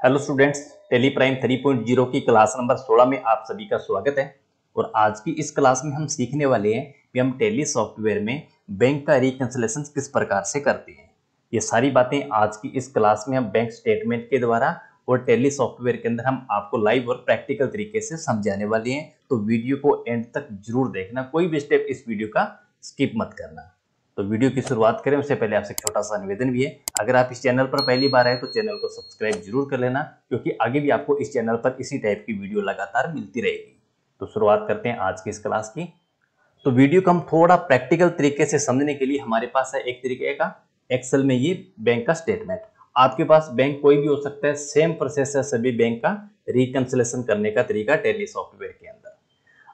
Hello students Tally Prime 3.0 की class number 16 में आप सभी का स्वागत है। और आज की इस क्लास में हम सीखने वाले हैं कि हम टेली सॉफ्टवेयर में बैंक का रिकन्सलेशन किस प्रकार से करते हैं। ये सारी बातें आज की इस क्लास में हम बैंक स्टेटमेंट के द्वारा और टेली सॉफ्टवेयर के अंदर हम आपको लाइव और प्रैक्टिकल तरीके से समझाने वाले हैं। तो वीडियो को एंड तक ज़रूर देखना, कोई भी स्टेप इस वीडियो का स्किप मत करना। तो वीडियो की शुरुआत करें, उससे पहले आपसे छोटा सा निवेदन भी है। अगर आप इस चैनल पर पहली बार आए तो चैनल को सब्सक्राइब ज़रूर कर लेना, क्योंकि आगे भी आपको इस चैनल पर इसी टाइप की वीडियो लगातार मिलती रहेगी। तो शुरुआत करते हैं आज की इस क्लास की। तो वीडियो को हम थोड़ा प्रैक्टिकल तरीके से समझने के लिए हमारे पास है एक तरीके का एक्सेल में ये बैंक का स्टेटमेंट आपके पास बैंक कोई भी हो सकता है सेम प्रोसेस है सभी बैंक का रिकन्सिलेशन करने का तरीका टेली सॉफ्टवेयर के अंदर।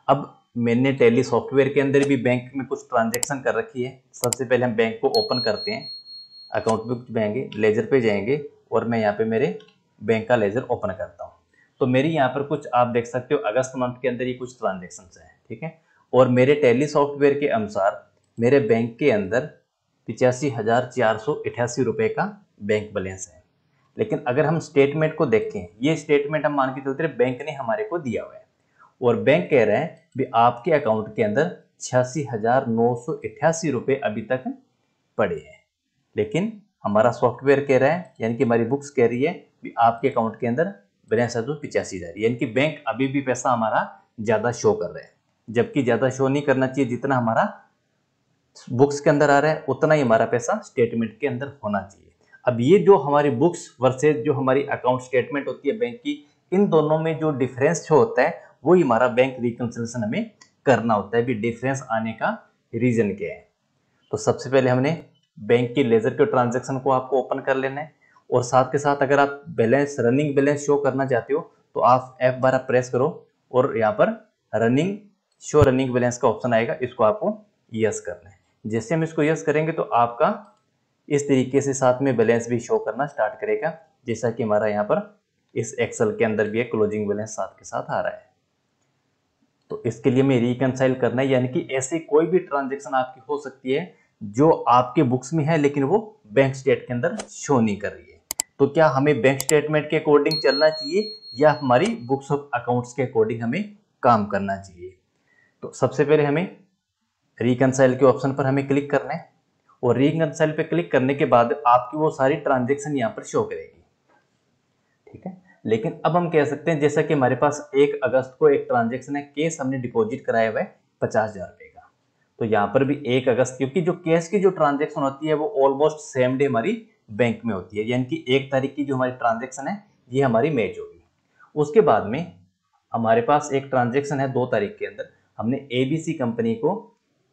अब मैंने टेली सॉफ्टवेयर के अंदर भी बैंक में कुछ ट्रांजेक्शन कर रखी है। सबसे पहले हम बैंक को ओपन करते हैं। अकाउंट बुक जाएँगे लेजर पे जाएँगे और मैं यहाँ पे मेरे बैंक का लेजर ओपन करता हूँ। तो मेरी यहाँ पर कुछ आप देख सकते हो, अगस्त मंथ के अंदर ये कुछ ट्रांजेक्शन है, ठीक है? और मेरे टेली सॉफ्टवेयर के अनुसार मेरे बैंक के अंदर पिचासी हज़ार चार सौ अठासी रुपये का बैंक बैलेंस है। लेकिन अगर हम स्टेटमेंट को देखें, ये स्टेटमेंट हम मान के चलते बैंक ने हमारे को दिया हुआ है। और बैंक कह रहे हैं भी आपके अकाउंट के अंदर छियासी हज़ार नौ सौ अठासी रुपये अभी तक पड़े हैं। लेकिन हमारा सॉफ्टवेयर कह रहा है, यानी कि हमारी बुक्स कह रही है कि आपके अकाउंट के अंदर बैलेंस है तो पिचासी हज़ार। यानी कि बैंक अभी भी पैसा हमारा ज़्यादा शो कर रहा है। जबकि ज़्यादा शो नहीं करना चाहिए जितना हमारा बुक्स के अंदर आ रहा है, उतना ही हमारा पैसा स्टेटमेंट के अंदर होना चाहिए। अब ये जो हमारी बुक्स वर्सेज जो हमारी अकाउंट स्टेटमेंट होती है बैंक की, इन दोनों में जो डिफरेंस शो होता है वही हमारा बैंक रिकन्सिलेशन हमें करना होता है। भी डिफरेंस आने का रीजन क्या है? तो सबसे पहले हमने बैंक के लेजर के ट्रांजेक्शन को आपको ओपन कर लेना है। और साथ के साथ अगर आप बैलेंस रनिंग बैलेंस शो करना चाहते हो तो आप एफ़ बारह प्रेस करो और यहाँ पर रनिंग शो रनिंग बैलेंस का ऑप्शन आएगा। इसको आपको यस करना है। जैसे हम इसको यस करेंगे तो आपका इस तरीके से साथ में बैलेंस भी शो करना स्टार्ट करेगा। जैसा कि हमारा यहाँ पर इस एक्सेल के अंदर भी एक क्लोजिंग बैलेंस साथ के साथ आ रहा है। तो इसके लिए हमें रिकनसाइल करना है, यानी कि ऐसी कोई भी ट्रांजेक्शन आपकी हो सकती है जो आपके बुक्स में है, लेकिन वो बैंक स्टेट के अंदर शो नहीं कर रही है। तो क्या हमें बैंक स्टेटमेंट के अकॉर्डिंग चलना चाहिए, या हमारी बुक्स ऑफ़ अकाउंट्स के अकॉर्डिंग हमें काम करना चाहिए? तो सबसे पहले हमें रिकनसाइल के ऑप्शन पर हमें क्लिक करना है, और रिकनसाइल पे क्लिक करने के बाद आपकी वो सारी ट्रांजेक्शन यहाँ पर शो करेगी। लेकिन अब हम कह सकते हैं, जैसा कि हमारे पास एक अगस्त को एक ट्रांजेक्शन है केस हमने डिपॉजिट कराया हुआ है पचास हज़ार रुपए का। तो यहाँ पर भी एक अगस्त, क्योंकि जो केस की जो ट्रांजेक्शन होती है, वो ऑलमोस्ट सेम डे हमारी बैंक में होती है। यानी कि एक तारीख की जो हमारी ट्रांजेक्शन है, ये हमारी मैच होगी। उसके बाद में हमारे पास एक ट्रांजेक्शन है दो तारीख के अंदर। हमने एबीसी कंपनी को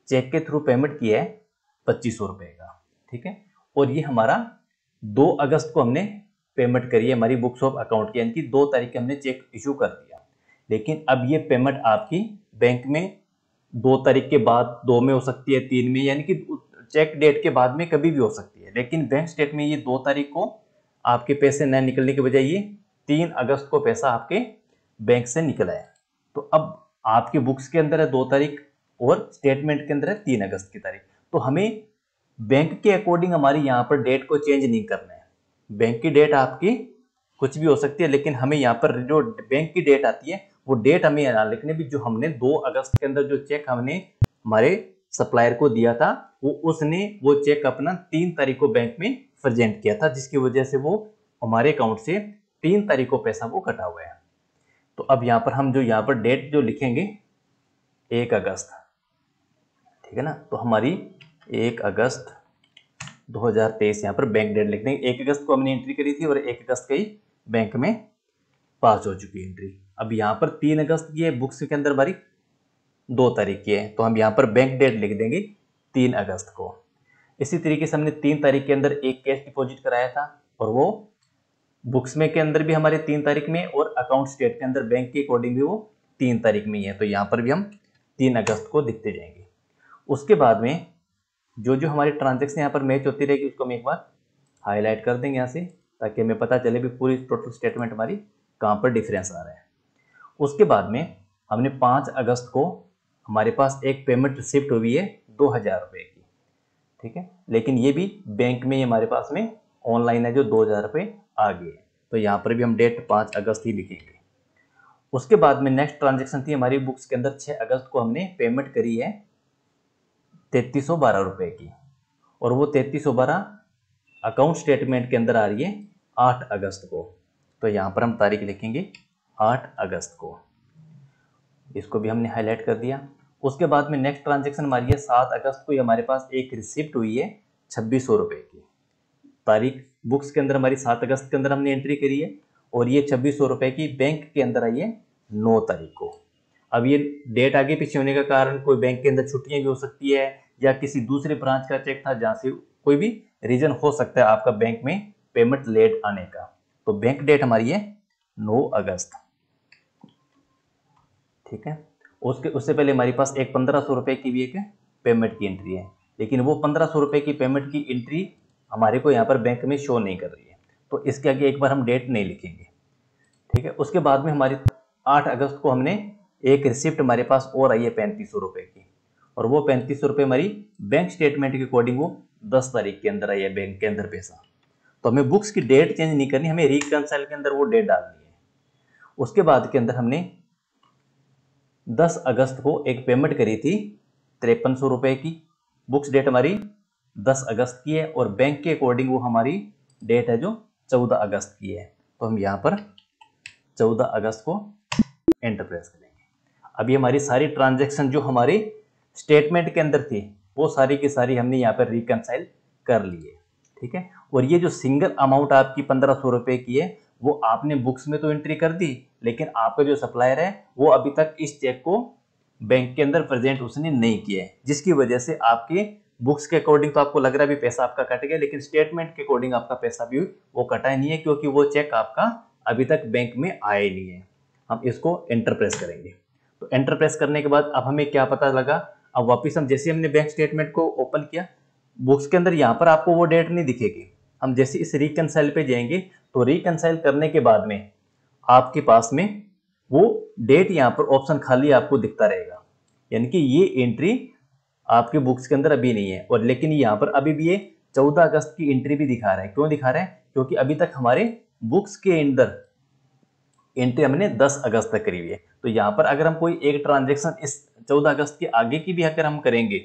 चेक के थ्रू पेमेंट किया है पच्चीस सौ रुपये का, ठीक है? और ये हमारा दो अगस्त को हमने पेमेंट करी है हमारी बुक्स ऑफ़ अकाउंट की, यानी कि दो तारीख हमने चेक इशू कर दिया। लेकिन अब ये पेमेंट आपकी बैंक में दो तारीख के बाद, दो में हो सकती है, तीन में, यानी कि चेक डेट के बाद में कभी भी हो सकती है। लेकिन बैंक स्टेट में ये दो तारीख को आपके पैसे न निकलने के बजाय ये तीन अगस्त को पैसा आपके बैंक से निकला है तो अब आपके बुक्स के अंदर है दो तारीख और स्टेटमेंट के अंदर है तीन अगस्त की तारीख। तो हमें बैंक के अकॉर्डिंग हमारी यहाँ पर डेट को चेंज नहीं करना है। बैंक की डेट आपकी कुछ भी हो सकती है, लेकिन हमें यहाँ पर जो बैंक की डेट आती है, वो डेट हमें यहाँ लिखने भी जो हमने दो अगस्त के अंदर जो चेक हमने, हमारे सप्लायर को दिया था, वो उसने वो चेक अपना तीन तारीख को बैंक में प्रेजेंट किया था, जिसकी वजह से वो हमारे अकाउंट से तीन तारीख को पैसा वो कटा हुआ है। तो अब यहाँ पर हम जो यहाँ पर डेट जो लिखेंगे, एक अगस्त, ठीक है ना? तो हमारी एक अगस्त 2023 यहाँ पर बैंक डेट लिख देंगे एक अगस्त को हमने एंट्री करी थी और एक अगस्त का ही बैंक में पास हो चुकी है एंट्री अब यहाँ पर तीन अगस्त की है बुक्स के अंदर हमारी दो तारीख की है। तो हम यहाँ पर बैंक डेट लिख देंगे तीन अगस्त को। इसी तरीके से हमने तीन तारीख के अंदर एक कैश डिपॉजिट कराया था और वो बुक्स में के अंदर भी हमारे तीन तारीख में और अकाउंट स्टेट के अंदर बैंक के अकॉर्डिंग भी वो तीन तारीख में ही है। तो यहाँ पर भी हम तीन अगस्त को दिखते जाएँगे। उसके बाद में जो जो हमारी ट्रांजेक्शन यहाँ पर मैच होती रहेगी, उसको हम एक बार हाईलाइट कर देंगे यहाँ से, ताकि हमें पता चले भी पूरी टोटल स्टेटमेंट हमारी कहाँ पर डिफरेंस आ रहा है। उसके बाद में हमने पाँच अगस्त को हमारे पास एक पेमेंट रिसिप्ट हुई है दो हज़ार रुपये की, ठीक है? लेकिन ये भी बैंक में हमारे पास में ऑनलाइन है जो दो हज़ार रुपये आ गए तो यहाँ पर भी हम डेट पाँच अगस्त ही लिखेंगे। उसके बाद में नेक्स्ट ट्रांजेक्शन थी हमारी बुक्स के अंदर छः अगस्त को हमने पेमेंट करी है तैतीस सौ बारह की। और वो तैतीस सौ बारह अकाउंट स्टेटमेंट के अंदर आ रही है आठ अगस्त को। तो यहाँ पर हम तारीख लिखेंगे आठ अगस्त को। इसको भी हमने हाईलाइट कर दिया। उसके बाद में नेक्स्ट ट्रांजेक्शन हमारी है सात अगस्त को। ये हमारे पास एक रिसिप्ट हुई है छब्बीस सौ रुपये की। तारीख बुक्स के अंदर हमारी सात अगस्त के अंदर हमने एंट्री करी है और ये छब्बीस सौ रुपये की बैंक के अंदर आई है नौ तारीख को। अब ये डेट आगे पीछे होने का कारण कोई बैंक के अंदर छुट्टियाँ भी हो सकती है या किसी दूसरे ब्रांच का चेक था, जहाँ से कोई भी रीजन हो सकता है आपका बैंक में पेमेंट लेट आने का। तो बैंक डेट हमारी है नौ अगस्त। ठीक है? उसके, उससे पहले हमारे पास एक पंद्रह सौ रुपये की भी एक पेमेंट की एंट्री है। लेकिन वो पंद्रह सौ रुपये की पेमेंट की एंट्री हमारे को यहाँ पर बैंक में शो नहीं कर रही है। तो इसके आगे एक बार हम डेट नहीं लिखेंगे। ठीक है? उसके बाद में हमारी आठ अगस्त को हमने एक रिसिप्ट हमारे पास और आई है पैंतीस सौ रुपये की। और वो पैंतीस सौ रुपये हमारी बैंक स्टेटमेंट के अकॉर्डिंग वो दस तारीख के अंदर आई है बैंक के अंदर पैसा। तो हमें बुक्स की डेट चेंज नहीं करनी, हमें रिकनसाइल के अंदर वो डेट डालनी है। उसके बाद के अंदर हमने 10 अगस्त को एक पेमेंट करी थी तिरपन सौ रुपये की। बुक्स डेट हमारी 10 अगस्त की है और बैंक के अकॉर्डिंग वो हमारी डेट है जो 14 अगस्त की है। तो हम यहाँ पर 14 अगस्त को एंटर प्रेस करेंगे। अभी हमारी सारी ट्रांजेक्शन जो हमारी स्टेटमेंट के अंदर थी, वो सारी की सारी हमने यहाँ पर रिकनसाइल कर ली है ठीक है? और ये जो सिंगल अमाउंट आपकी पंद्रह सौ रुपये की है, वो आपने बुक्स में तो एंट्री कर दी, लेकिन आपका जो सप्लायर है, वो अभी तक इस चेक को बैंक के अंदर प्रेजेंट उसने नहीं किया है, जिसकी वजह से आपके बुक्स के अकॉर्डिंग तो आपको लग रहा है भी पैसा आपका कट गया, लेकिन स्टेटमेंट के अकॉर्डिंग आपका पैसा भी वो कटा नहीं है, क्योंकि वो चेक आपका अभी तक बैंक में आया नहीं है। हम इसको एंटरप्रेस करेंगे। तो एंटरप्रेस करने के बाद अब हमें क्या पता लगा अब वापस हम जैसे हमने बैंक स्टेटमेंट को ओपन किया बुक्स के अंदर यहाँ पर आपको वो डेट नहीं दिखेगी। हम जैसे इस रिकनसाइल पे जाएँगे तो रिकनसाइल करने के बाद में आपके पास में वो डेट यहाँ पर ऑप्शन खाली आपको दिखता रहेगा। यानी कि ये एंट्री आपके बुक्स के अंदर अभी नहीं है, और लेकिन यहाँ पर अभी भी ये चौदह अगस्त की एंट्री भी दिखा रहा है। क्यों दिखा रहा है? क्योंकि अभी तक हमारे बुक्स के अंदर एंट्री हमने 10 अगस्त तक करी हुई है। तो यहाँ पर अगर हम कोई एक ट्रांजेक्शन इस 14 अगस्त के आगे की भी अगर हम करेंगे।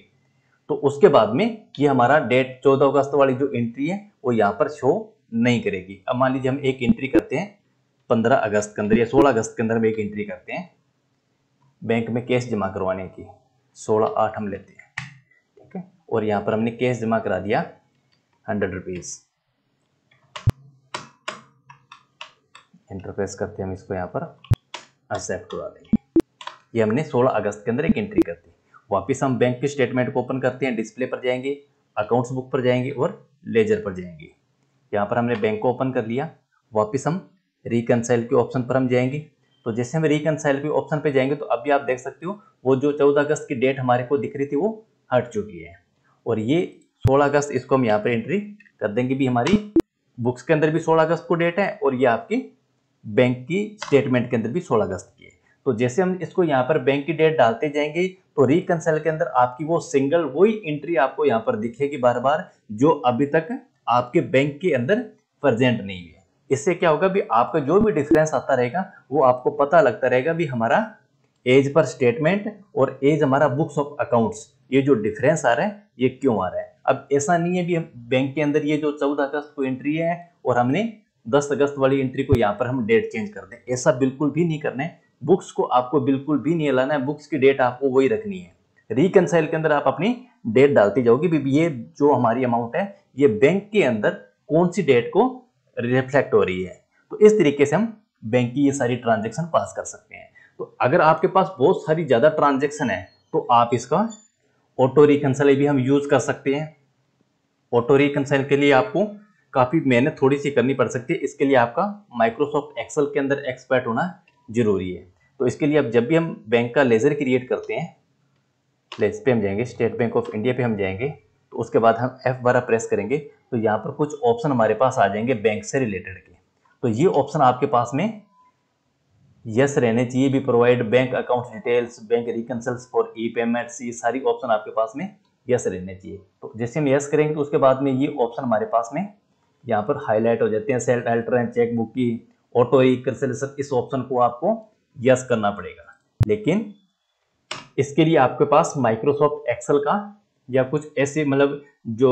तो उसके बाद में ये हमारा डेट 14 अगस्त वाली जो एंट्री है, वो यहाँ पर शो नहीं करेगी। अब मान लीजिए हम एक एंट्री करते हैं 15 अगस्त के अंदर या 16 अगस्त के अंदर हम एक एंट्री करते हैं बैंक में कैश जमा करवाने की। 16 आठ हम लेते हैं, ठीक है? और यहाँ पर हमने कैश जमा करा दिया हंड्रेड रुपीज़ इंटरफेस करते हैं हम इसको यहाँ पर एक्सेप्ट करवा देंगे। ये हमने 16 अगस्त के अंदर एक एंट्री कर दी। वापिस हम बैंक के स्टेटमेंट को ओपन करते हैं डिस्प्ले पर जाएँगे अकाउंट्स बुक पर जाएँगे और लेजर पर जाएँगे। यहाँ पर हमने बैंक को ओपन कर लिया। वापिस हम रिकनसाइल के ऑप्शन पर हम जाएँगे। तो जैसे हम रिकनसाइल के ऑप्शन पर जाएँगे तो अभी आप देख सकते हो, वो जो चौदह अगस्त की डेट हमारे को दिख रही थी, वो हट चुकी है। और ये सोलह अगस्त, इसको हम यहाँ पर एंट्री कर देंगे भी। हमारी बुक्स के अंदर भी सोलह अगस्त को डेट है और ये आपकी बैंक की स्टेटमेंट के अंदर भी सोलह अगस्त तो जैसे हम इसको यहाँ पर बैंक की डेट डालते जाएँगे तो रिकनसल के अंदर आपकी वो सिंगल वही एंट्री आपको यहाँ पर दिखेगी बार बार जो अभी तक आपके बैंक के अंदर प्रेजेंट नहीं है। इससे क्या होगा भी आपका जो भी डिफरेंस आता रहेगा, वो आपको पता लगता रहेगा भी हमारा एज पर स्टेटमेंट और एज हमारा बुक्स ऑफ़ अकाउंट्स ये जो डिफरेंस आ रहा है, ये क्यों आ रहा है? अब ऐसा नहीं है भी बैंक के अंदर ये जो चौदह अगस्त को एंट्री है और हमने 10 अगस्त वाली एंट्री को यहाँ पर हम डेट चेंज कर दें, ऐसा बिल्कुल भी नहीं करना है। बुक्स को आपको बिल्कुल भी नहीं लाना है। बुक्स की डेट आपको वही रखनी है। रिकनसाइल के अंदर आप अपनी डेट डालती जाओगी। भी ये जो हमारी अमाउंट है, ये बैंक के अंदर कौन सी डेट को रिफ्लेक्ट हो रही है? तो इस तरीके से हम बैंक की ये सारी ट्रांजेक्शन पास कर सकते हैं। तो अगर आपके पास बहुत सारी ज़्यादा ट्रांजेक्शन है तो आप इसका ऑटो रिकनसाइल भी हम यूज़ कर सकते हैं। ऑटो रिकनसाइल के लिए आपको काफ़ी मेहनत थोड़ी सी करनी पड़ सकती है। इसके लिए आपका माइक्रोसॉफ्ट एक्सेल के अंदर एक्सपर्ट होना ज़रूरी है। तो इसके लिए अब जब भी हम बैंक का लेज़र क्रिएट करते हैं लेज पे हम जाएँगे स्टेट बैंक ऑफ़ इंडिया पे हम जाएँगे तो उसके बाद हम एफ़ बारह प्रेस करेंगे तो यहाँ पर कुछ ऑप्शन हमारे पास आ जाएँगे बैंक से रिलेटेड के। तो ये ऑप्शन आपके पास में यस रहने चाहिए भी provide bank account details bank reconcile for e payments ये सारी ऑप्शन आपके पास में यस रहने चाहिए। तो जैसे हम यस करेंगे तो उसके बाद में ये ऑप्शन हमारे पास में यहाँ पर हाईलाइट हो जाते हैं सेल्फ अल्टर चेक बुक की। ऑटो रिकन्सिलेशन इस ऑप्शन को आपको यस करना पड़ेगा। लेकिन इसके लिए आपके पास माइक्रोसॉफ्ट एक्सेल का या कुछ ऐसे मतलब जो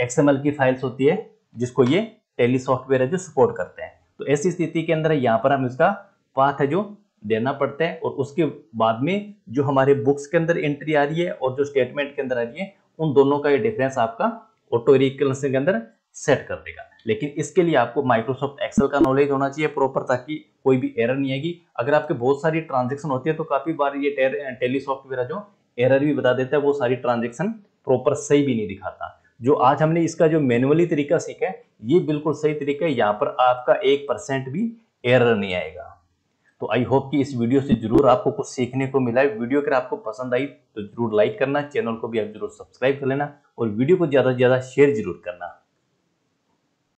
एक्सएमएल की फाइल्स होती है, जिसको ये टेली सॉफ्टवेयर है जो सपोर्ट करते हैं। तो ऐसी स्थिति के अंदर यहाँ पर हम इसका पाथ है जो देना पड़ता है और उसके बाद में जो हमारे बुक्स के अंदर एंट्री आ रही है और जो स्टेटमेंट के अंदर आ रही है, उन दोनों का ये डिफरेंस आपका ऑटो रिकलेंसिंग के अंदर सेट कर देगा लेकिन इसके लिए आपको माइक्रोसॉफ्ट एक्सेल का नॉलेज होना चाहिए प्रॉपर ताकि कोई भी एरर नहीं आएगी। अगर आपके बहुत सारी ट्रांजेक्शन होती है तो काफ़ी बार ये टेली सॉफ्टवेयर जो एरर भी बता देता है, वो सारी ट्रांजेक्शन प्रॉपर सही भी नहीं दिखाता। जो आज हमने इसका जो मैनुअली तरीका सीखा है, ये बिल्कुल सही तरीका है। यहाँ पर आपका एक परसेंट भी एरर नहीं आएगा। तो आई होप कि इस वीडियो से ज़रूर आपको कुछ सीखने को मिला है। वीडियो अगर आपको पसंद आई तो ज़रूर लाइक करना। चैनल को भी आप ज़रूर सब्सक्राइब कर लेना। और वीडियो को ज़्यादा से ज़्यादा शेयर ज़रूर करना।